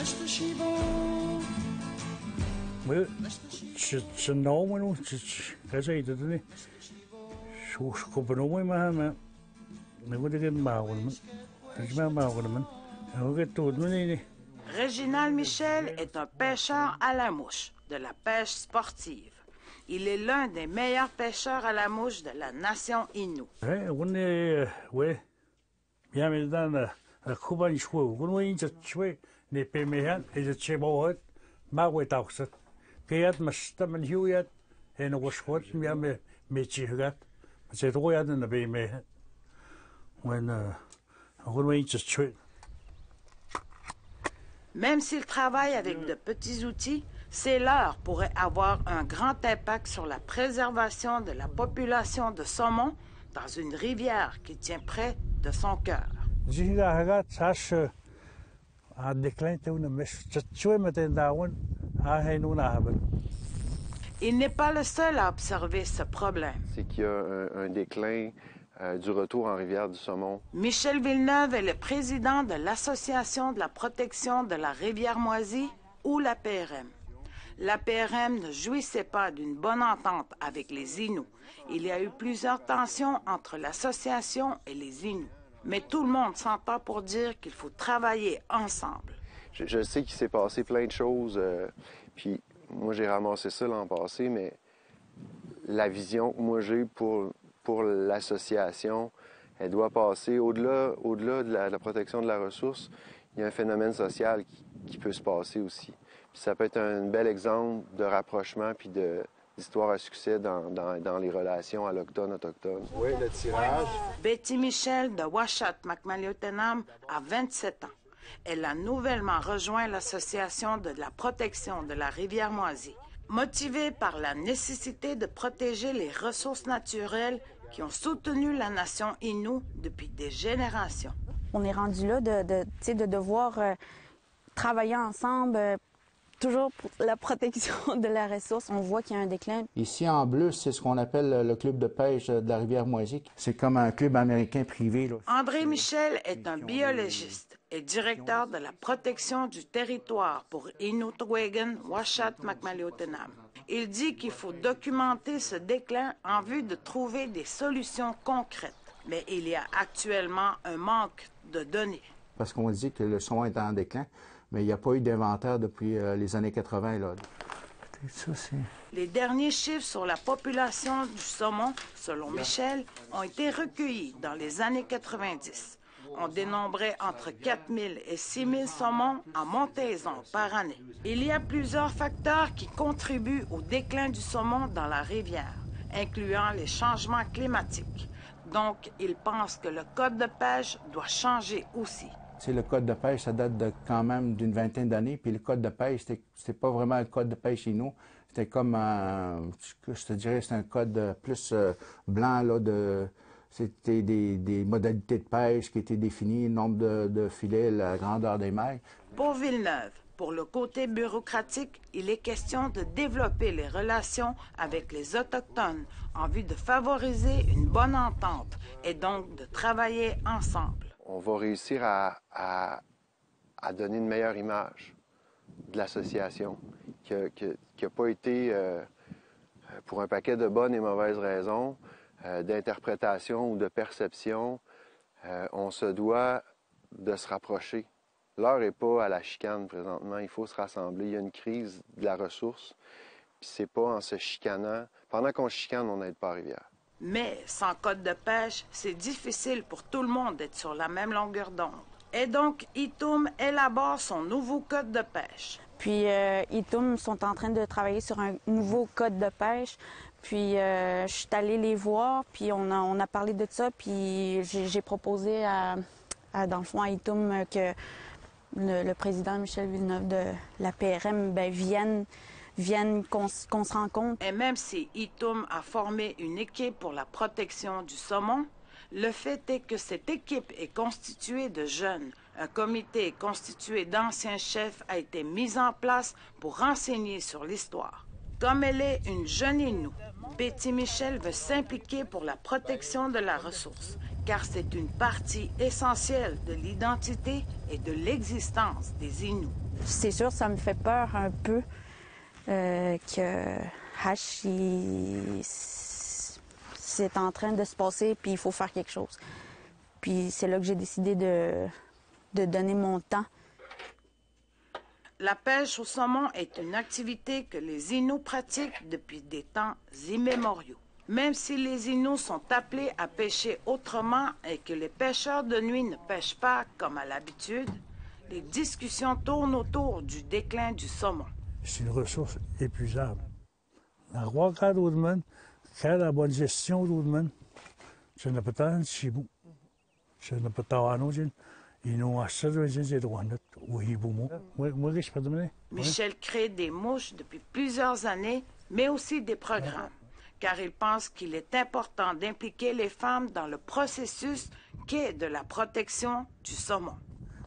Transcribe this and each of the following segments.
Nu? Er er. Réginald Michel est un pêcheur à la mouche, de la pêche sportive. Il est l'un des meilleurs pêcheurs à la mouche de la nation Innu. Pe mehan, is masta man huyat, en washwat. When uh, when chwe. Même s'il travaille avec de petits outils, ces leurres pourraient avoir un grand impact sur la préservation de la population de saumon dans une rivière qui tient près de son cœur. Il n'est pas le seul à observer ce problème. C'est qu'il y a un, un déclin euh, du retour en rivière du saumon. Michel Villeneuve est le président de l'Association de la protection de la rivière Moisie ou la PRM. La PRM ne jouissait pas d'une bonne entente avec les Inuits. Il y a eu plusieurs tensions entre l'association et les Inuits. Mais tout le monde s'entend pour dire qu'il faut travailler ensemble. Je, sais qu'il s'est passé plein de choses, euh, puis moi j'ai ramassé ça l'an passé, mais la vision que moi j'ai pour, pour l'association, elle doit passer au-delà au -delà de, la, de la protection de la ressource. Il y a un phénomène social qui, qui peut se passer aussi. Puis ça peut être un bel exemple de rapprochement puis de d'histoire à succès dans, dans, dans les relations allochtones-autochtones. Oui, le tirage. Betty Michel de Washat Macmaliotenam a 27 ans. Elle a nouvellement rejoint l'Association de la protection de la rivière Moisie. Motivée par la nécessité de protéger les ressources naturelles qui ont soutenu la nation Innu depuis des générations. On est rendu là de, de, tu sais, de devoir euh, travailler ensemble, euh, toujours pour la protection de la ressource. On voit qu'il y a un déclin. Ici, en bleu, c'est ce qu'on appelle le club de pêche de la rivière Moisie. C'est comme un club américain privé. Là. André Michel est un biologiste et directeur de la protection du territoire pour Inuit-Wagan, Washat, Macmaliotenam. Il dit qu'il faut documenter ce déclin en vue de trouver des solutions concrètes. Mais il y a actuellement un manque de données. Parce qu'on dit que le son est en déclin, mais il n'y a pas eu d'inventaire depuis euh, les années 80. Là. Ça. Les derniers chiffres sur la population du saumon, selon Michel, ont été recueillis dans les années 90. On dénombrait entre 4 000 et 6 000 saumons en montaison par année. Il y a plusieurs facteurs qui contribuent au déclin du saumon dans la rivière, incluant les changements climatiques. Donc, il pense que le code de pêche doit changer aussi. Le code de pêche, ça date de quand même d'une vingtaine d'années. Puis le code de pêche, c'était, pas vraiment un code de pêche chez nous. C'était comme un, je te dirais, c'est un code plus euh, blanc là de. C'était des, modalités de pêche qui étaient définies, le nombre de, de filets, la grandeur des mailles. Pour Villeneuve, pour le côté bureaucratique, il est question de développer les relations avec les Autochtones en vue de favoriser une bonne entente et donc de travailler ensemble. On va réussir à, donner une meilleure image de l'association, qui n'a pas été, euh, pour un paquet de bonnes et mauvaises raisons, euh, d'interprétation ou de perception, euh, on se doit de se rapprocher. L'heure n'est pas à la chicane présentement, il faut se rassembler. Il y a une crise de la ressource, puis c'est pas en se chicanant. Pendant qu'on chicane, on n'aide pas à rivière. Mais sans code de pêche, c'est difficile pour tout le monde d'être sur la même longueur d'onde. Et donc, Itum élabore son nouveau code de pêche. Puis euh, Itum sont en train de travailler sur un nouveau code de pêche. Puis euh, je suis allée les voir, puis on a, parlé de ça, puis j'ai proposé à, dans le à Itum que le, le président Michel Villeneuve de la PRM ben, vienne, vienne qu'on s- qu'on se rencontre. Et même si Itum a formé une équipe pour la protection du saumon, le fait est que cette équipe est constituée de jeunes. Un comité constitué d'anciens chefs a été mis en place pour renseigner sur l'histoire. Comme elle est une jeune Inou, Betty Michel veut s'impliquer pour la protection de la ressource. car c'est une partie essentielle de l'identité et de l'existence des Inuits. C'est sûr, ça me fait peur un peu euh, que H, c'est en train de se passer, puis il faut faire quelque chose. Puis c'est là que j'ai décidé de, de donner mon temps. La pêche au saumon est une activité que les Inuits pratiquent depuis des temps immémoriaux. Même si les Inuits sont appelés à pêcher autrement et que les pêcheurs de nuit ne pêchent pas comme à l'habitude, les discussions tournent autour du déclin du saumon. C'est une ressource épuisable. La quand d'autres quand la bonne gestion d'autres je n'ai pas tant vous. Je n'ai pas tant nous, ils n'ont assez de gens de droit net, ou Moi, moi, je peux demander. Michel crée des mouches depuis plusieurs années, mais aussi des programmes, car il pense qu'il est important d'impliquer les femmes dans le processus qu'est de la protection du saumon.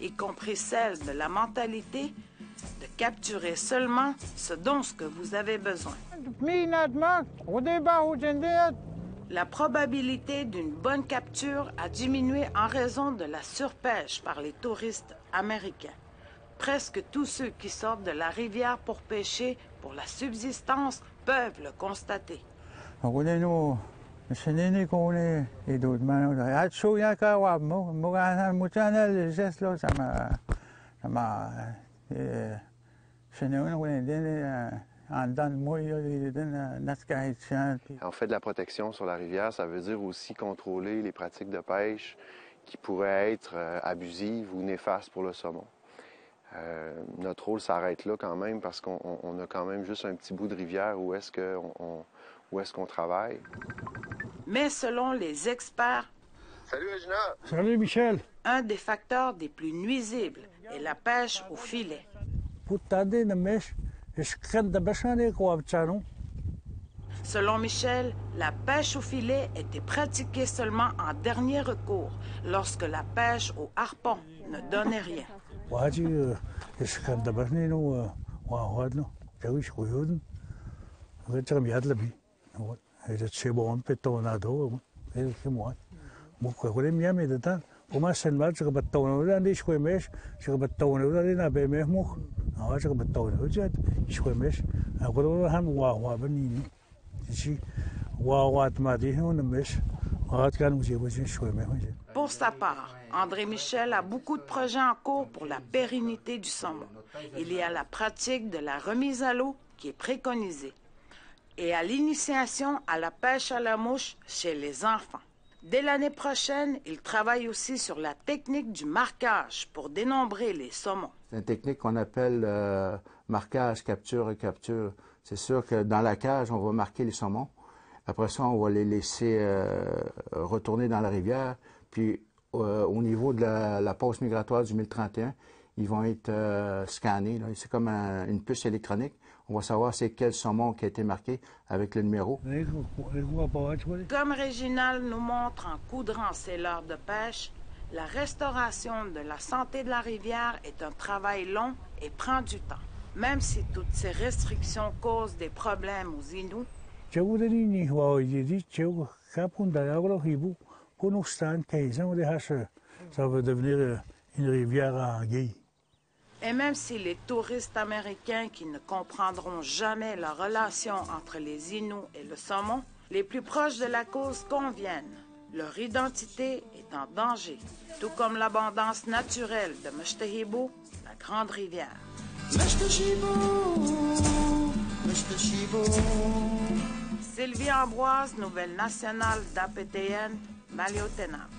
y compris celles de la mentalité de capturer seulement ce dont ce que vous avez besoin. La probabilité d'une bonne capture a diminué en raison de la surpêche par les touristes américains. Presque tous ceux qui sortent de la rivière pour pêcher pour la subsistance peuvent le constater. En fait, de la protection sur la rivière, ça veut dire aussi contrôler les pratiques de pêche qui pourraient être euh, abusives ou néfastes pour le saumon. Euh, notre rôle s'arrête là quand même parce qu'on on a quand même juste un petit bout de rivière où est-ce qu'on on- qu'on travaille. Mais selon les experts, Salut Regina! Salut Michel. un des facteurs des plus nuisibles est la pêche au filet. Selon Michel, la pêche au filet était pratiquée seulement en dernier recours, lorsque la pêche au harpon ne donnait rien. Pour sa part, André Michel a beaucoup de projets en cours pour la pérennité du saumon. Il y a la pratique de la remise à l'eau qui est préconisée et à l'initiation à la pêche à la mouche chez les enfants. Dès l'année prochaine, il travaille aussi sur la technique du marquage pour dénombrer les saumons. C'est une technique qu'on appelle euh, marquage, capture, recapture. C'est sûr que dans la cage, on va marquer les saumons. Après ça, on va les laisser euh, retourner dans la rivière. Puis euh, au niveau de la, la pause migratoire du 1031, ils vont être euh, scannés. C'est comme un- une puce électronique. On va savoir c'est quel saumon qui a été marqué avec le numéro. Comme Réginal nous montre en coudrant ses leurres de pêche, la restauration de la santé de la rivière est un travail long et prend du temps. Même si toutes ces restrictions causent des problèmes aux Inuits. Ça va devenir euh, une rivière en guille. Et même si les touristes américains qui ne comprendront jamais la relation entre les Inuits et le saumon, les plus proches de la cause conviennent. Leur identité est en danger, tout comme l'abondance naturelle de Meshtahibu, la grande rivière. Sylvie Ambroise, Nouvelle nationale d'APTN, Maliotenam.